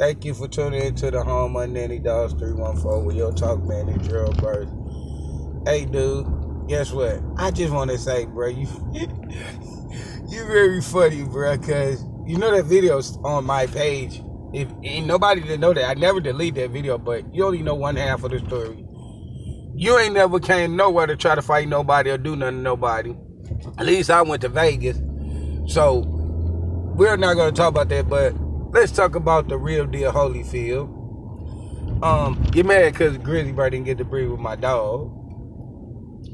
Thank you for tuning into the home of Nanny Dogs 314 with your talk man and Gerald Burst. Hey, dude, guess what? I just want to say, bro, you you very funny, bro, because you know that video's on my page. If ain't nobody didn't know that, I never delete that video, but you only know one half of the story. You ain't never came nowhere to try to fight nobody or do nothing to nobody. At least I went to Vegas. So we're not gonna talk about that, but let's talk about the real deal Holyfield. Um, you're mad because Grizzly Bear didn't get to breathe with my dog.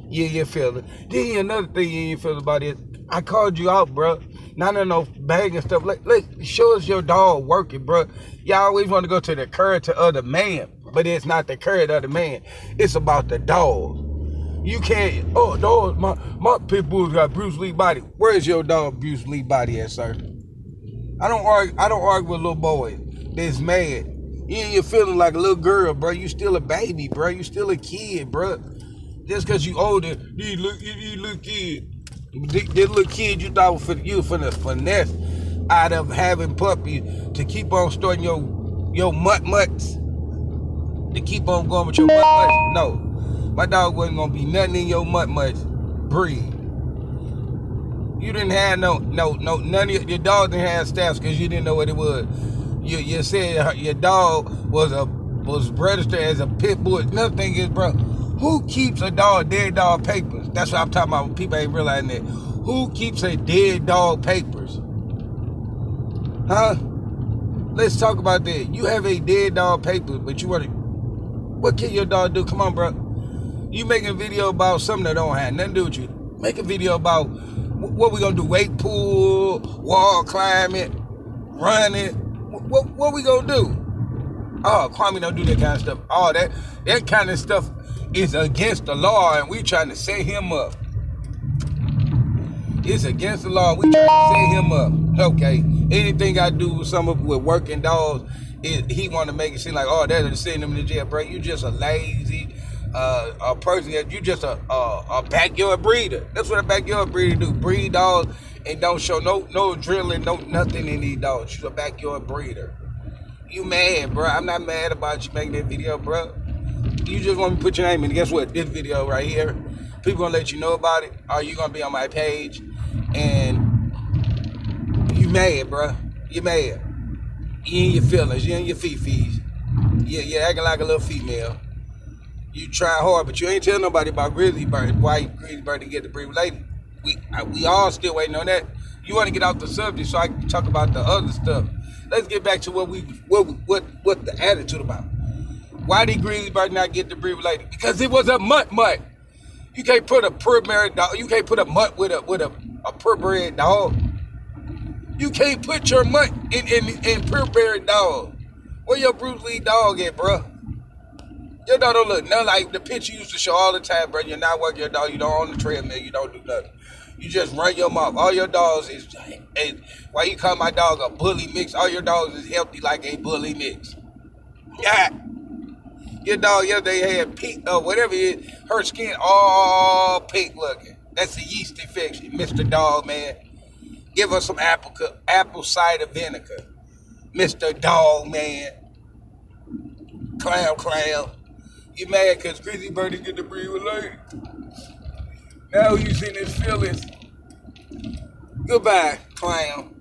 Yeah, you feel it. Then another thing you feel about it, I called you out, bro. Not in no bag and stuff. Let, let show us your dog working, bro. Y'all always want to go to the character of the man, but it's not the character of the man. It's about the dog. You can't. Oh, dog, my my pit bull's got Bruce Lee body. Where's your dog Bruce Lee body at, sir? I don't argue. I don't argue with a little boys that's mad. You you're feeling like a little girl, bro. You still a baby, bro. You still a kid, bro. Just cause you older, you look, you, you look kid. This little kid you thought for you for the finesse out of having puppies to keep on storing your your mutt mutts. To keep on going with your mutt mutts. No. My dog wasn't gonna be nothing in your mutt mutts. Breed. You didn't have no no no none of your, your dog didn't have stats because you didn't know what it was. You you said your dog was a was registered as a pit bull. Another thing is, bro, who keeps a dog dead dog papers? That's what I'm talking about. People ain't realizing that. Who keeps a dead dog papers? Huh? Let's talk about that. You have a dead dog paper, but you want to. What can your dog do? Come on, bro. You making a video about something that don't have nothing to do with you. Make a video about what we gonna do? Weight pool, wall climbing, running. What what we gonna do? Oh, Kwame don't do that kind of stuff. Oh, that that kind of stuff is against the law, and we trying to set him up. It's against the law. We trying to set him up. Okay. Anything I do with some of with working dogs, it, he want to make it seem like, oh, that's sending him to jail, bro. You just a lazy, uh, a person that you just a, a, a backyard breeder. That's what a backyard breeder do. Breed dogs and don't show no no drilling, no nothing in these dogs. You're a backyard breeder. You mad, bro? I'm not mad about you making that video, bro. You just want me to put your name in. Guess what? This video right here, people gonna let you know about it. Are you gonna be on my page? And you mad, bro? You mad? You in your feelings. You in your feet Yeah, you acting like a little female. You try hard, but you ain't tell nobody about Grizzly Bird. Why Grizzly Bird didn't get the breathe lady? We we all still waiting on that. You want to get off the subject so I can talk about the other stuff. Let's get back to what we what what what the attitude about. Why did Grizzly Bird not get the breathe lady? Because it was a mutt mutt. You can't put a purebred dog. You can't put a mutt with a with a, a purebred dog. You can't put your mutt in in, in purebred dog. Where your Bruce Lee dog at, bro? Your dog don't look nothing like the picture you used to show all the time, bro. You're not working your dog. You don't own the treadmill. You don't do nothing. You just run your mouth. All your dogs is, and why you call my dog a bully mix? All your dogs is healthy like a bully mix. Yeah. Your dog yesterday had pink, uh, whatever it is, her skin all pink looking. That's a yeast infection, Mr. Dog Man. Give her some apple apple cider vinegar, Mr. Dog Man. Clown, clown. You mad because Grizzly Birdie get to breathe with lady? Now you in his feelings. Goodbye, clown.